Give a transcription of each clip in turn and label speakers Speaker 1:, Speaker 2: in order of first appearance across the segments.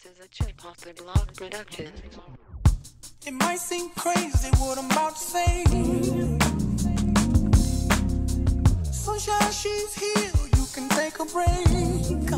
Speaker 1: This is a Chip Off the Block production.
Speaker 2: It might seem crazy what I'm about to say. Sunshine, she's here. You can take a break.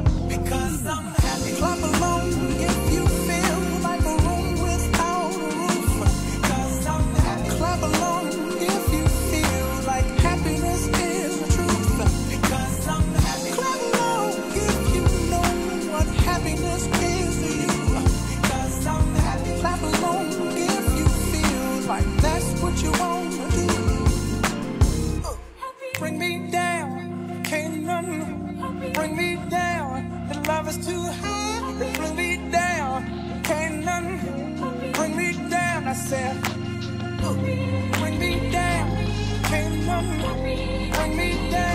Speaker 2: Bring me down, can't Canaan. Bring me down. The love is too high. Bring me down, can't Canaan. Bring me down, I said. Bring me down, can't Canaan. Bring me down.